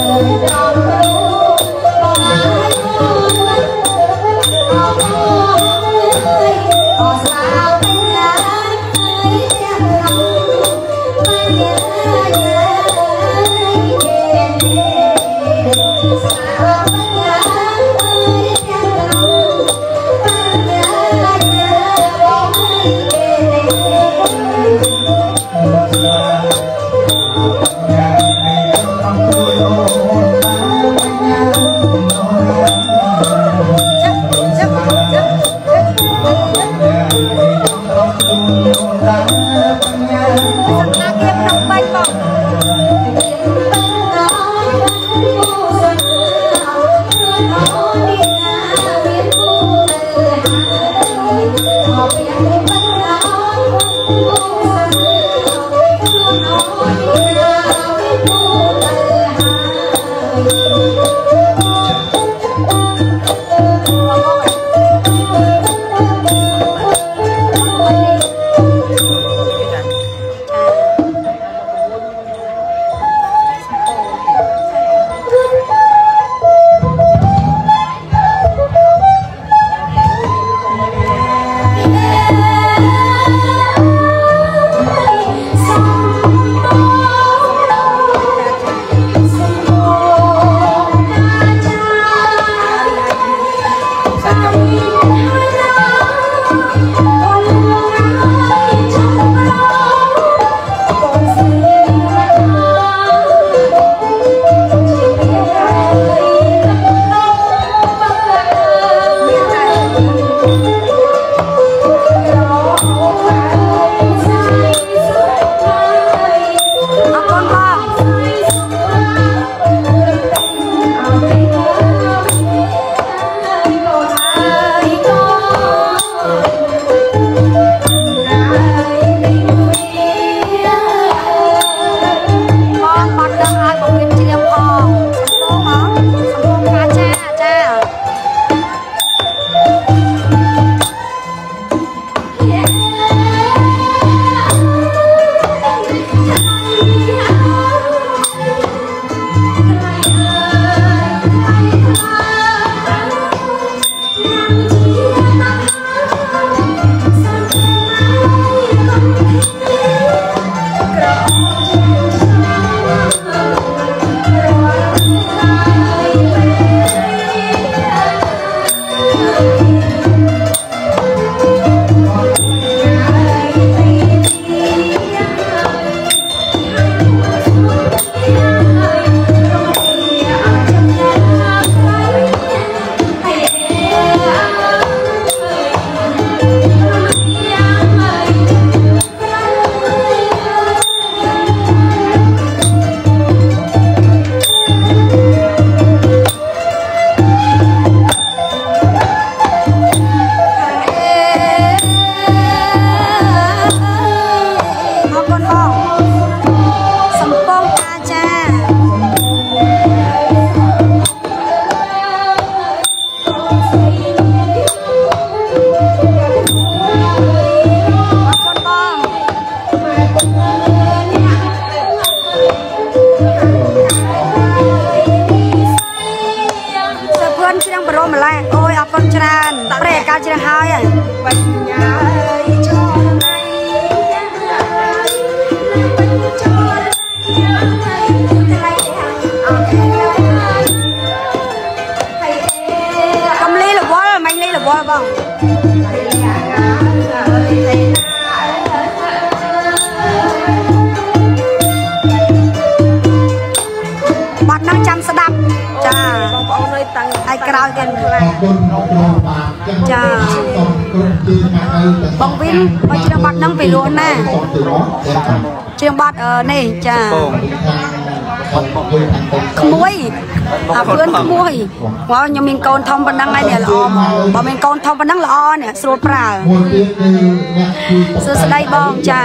Música ហើយក្រោយទៀតអរគុណលោកគ្រូបាទចឹងចាសូមគ្រប់ជឿមកនៅបងវិនបើច្រៀងបាត់ហ្នឹងពីរោះណាសូមទៅរកតែខាងច្រៀងបាត់អឺនេះចាខាងយើងខាងបងក្មួយអាព្រឿនក្មួយមកខ្ញុំមានកូនធំប៉ុណ្ណឹងហើយនេះល្អមកបើមានកូនធំប៉ុណ្ណឹងល្អនេះស្រួលប្រើមួយទៀតគឺអ្នកជួយសួស្ដីបងចា